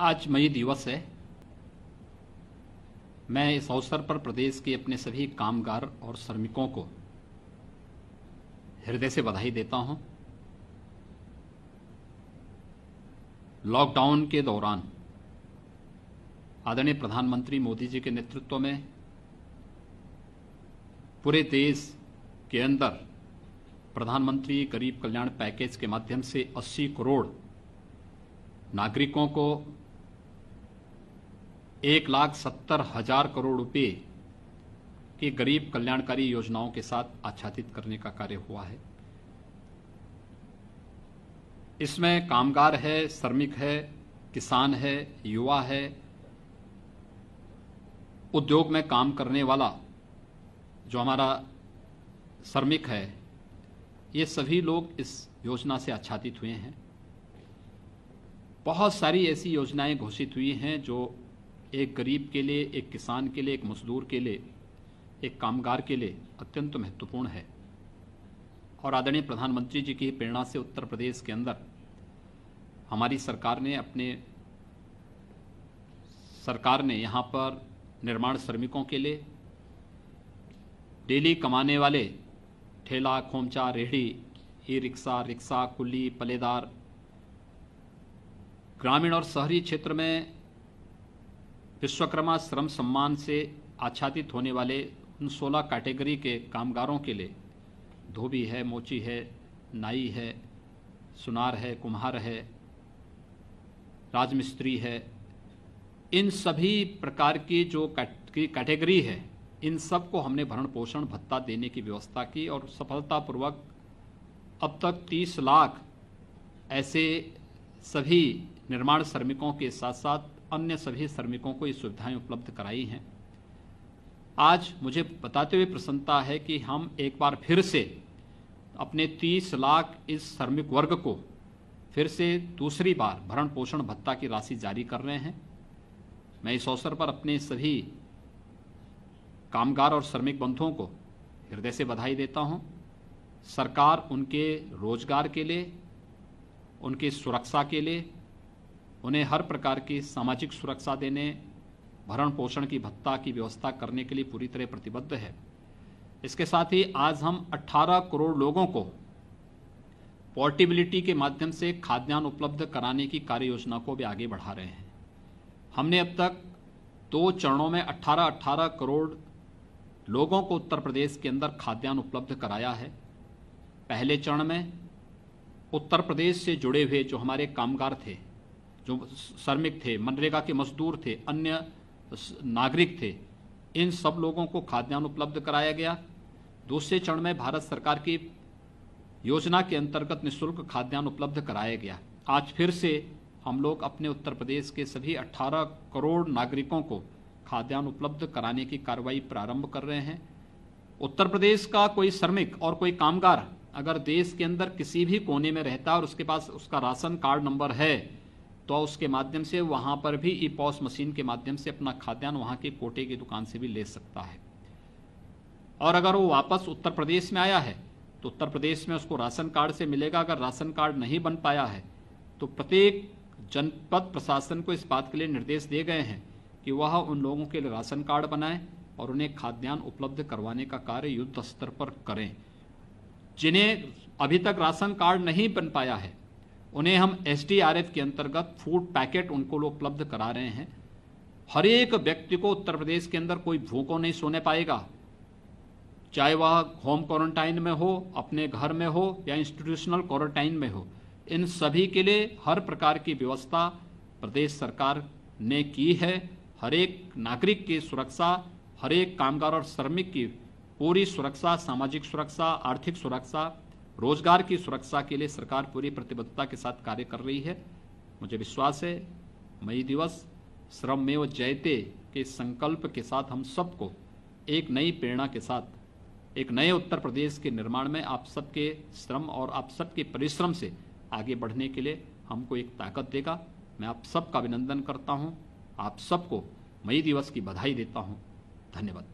आज मई दिवस है। मैं इस अवसर पर प्रदेश के अपने सभी कामगार और श्रमिकों को हृदय से बधाई देता हूँ। लॉकडाउन के दौरान आदरणीय प्रधानमंत्री मोदी जी के नेतृत्व में पूरे देश के अंदर प्रधानमंत्री गरीब कल्याण पैकेज के माध्यम से 80 करोड़ नागरिकों को एक लाख सत्तर हज़ार करोड़ रुपए की गरीब कल्याणकारी योजनाओं के साथ आच्छादित करने का कार्य हुआ है। इसमें कामगार है, श्रमिक है, किसान है, युवा है, उद्योग में काम करने वाला जो हमारा श्रमिक है, ये सभी लोग इस योजना से आच्छादित हुए हैं। बहुत सारी ऐसी योजनाएँ घोषित हुई हैं जो एक गरीब के लिए, एक किसान के लिए, एक मजदूर के लिए, एक कामगार के लिए अत्यंत तो महत्वपूर्ण है। और आदरणीय प्रधानमंत्री जी की प्रेरणा से उत्तर प्रदेश के अंदर हमारी सरकार ने अपने, सरकार ने यहाँ पर निर्माण श्रमिकों के लिए, डेली कमाने वाले ठेला, खोमचा, रेहड़ी ई रिक्शा रिक्शा कुल्ली पलेदार ग्रामीण और शहरी क्षेत्र में विश्वकर्मा श्रम सम्मान से आच्छादित होने वाले उन 16 कैटेगरी के कामगारों के लिए धोबी है, मोची है, नाई है, सुनार है, कुम्हार है, राजमिस्त्री है, इन सभी प्रकार की जो कैटेगरी है, इन सबको हमने भरण पोषण, भत्ता देने की व्यवस्था की और सफलतापूर्वक अब तक 30 लाख ऐसे सभी निर्माण श्रमिकों के साथ साथ अन्य सभी श्रमिकों को ये सुविधाएँ उपलब्ध कराई हैं। आज मुझे बताते हुए प्रसन्नता है कि हम एक बार फिर से अपने 30 लाख इस श्रमिक वर्ग को फिर से दूसरी बार भरण पोषण भत्ता की राशि जारी कर रहे हैं। मैं इस अवसर पर अपने सभी कामगार और श्रमिक बंधुओं को हृदय से बधाई देता हूँ। सरकार उनके रोज़गार के लिए उनकी सुरक्षा के लिए, उन्हें हर प्रकार की सामाजिक सुरक्षा देने, भरण पोषण की भत्ता की व्यवस्था करने के लिए पूरी तरह प्रतिबद्ध है। इसके साथ ही आज हम 18 करोड़ लोगों को पोर्टेबिलिटी के माध्यम से खाद्यान्न उपलब्ध कराने की कार्य योजना को भी आगे बढ़ा रहे हैं। हमने अब तक दो चरणों में 18-18 करोड़ लोगों को उत्तर प्रदेश के अंदर खाद्यान्न उपलब्ध कराया है। पहले चरण में उत्तर प्रदेश से जुड़े हुए जो हमारे कामगार थे, जो श्रमिक थे, मनरेगा के मजदूर थे, अन्य नागरिक थे, इन सब लोगों को खाद्यान्न उपलब्ध कराया गया। दूसरे चरण में भारत सरकार की योजना के अंतर्गत निःशुल्क खाद्यान्न उपलब्ध कराया गया। आज फिर से हम लोग अपने उत्तर प्रदेश के सभी 18 करोड़ नागरिकों को खाद्यान्न उपलब्ध कराने की कार्रवाई प्रारंभ कर रहे हैं। उत्तर प्रदेश का कोई श्रमिक और कोई कामगार अगर देश के अंदर किसी भी कोने में रहता है और उसके पास उसका राशन कार्ड नंबर है तो उसके माध्यम से वहाँ पर भी ई पॉस मशीन के माध्यम से अपना खाद्यान्न वहाँ के कोटे की दुकान से भी ले सकता है। और अगर वो वापस उत्तर प्रदेश में आया है तो उत्तर प्रदेश में उसको राशन कार्ड से मिलेगा। अगर राशन कार्ड नहीं बन पाया है तो प्रत्येक जनपद प्रशासन को इस बात के लिए निर्देश दिए गए हैं कि वह उन लोगों के लिए राशन कार्ड बनाएँ और उन्हें खाद्यान्न उपलब्ध करवाने का कार्य युद्ध स्तर पर करें। जिन्हें अभी तक राशन कार्ड नहीं बन पाया है, उन्हें हम एस के अंतर्गत फ़ूड पैकेट उनको लोग उपलब्ध करा रहे हैं। हर एक व्यक्ति को उत्तर प्रदेश के अंदर कोई भूखों नहीं सोने पाएगा। चाहे वह होम क्वारंटाइन में हो, अपने घर में हो या इंस्टीट्यूशनल क्वारंटाइन में हो, इन सभी के लिए हर प्रकार की व्यवस्था प्रदेश सरकार ने की है। हर एक नागरिक की सुरक्षा, हर एक कामगार और श्रमिक की पूरी सुरक्षा, सामाजिक सुरक्षा, आर्थिक सुरक्षा, रोज़गार की सुरक्षा के लिए सरकार पूरी प्रतिबद्धता के साथ कार्य कर रही है। मुझे विश्वास है, मई दिवस, श्रम में व जयते के संकल्प के साथ हम सबको एक नई प्रेरणा के साथ, एक नए उत्तर प्रदेश के निर्माण में आप सबके श्रम और आप सबके परिश्रम से आगे बढ़ने के लिए हमको एक ताकत देगा। मैं आप सबका अभिनंदन करता हूँ, आप सबको मई दिवस की बधाई देता हूँ। धन्यवाद।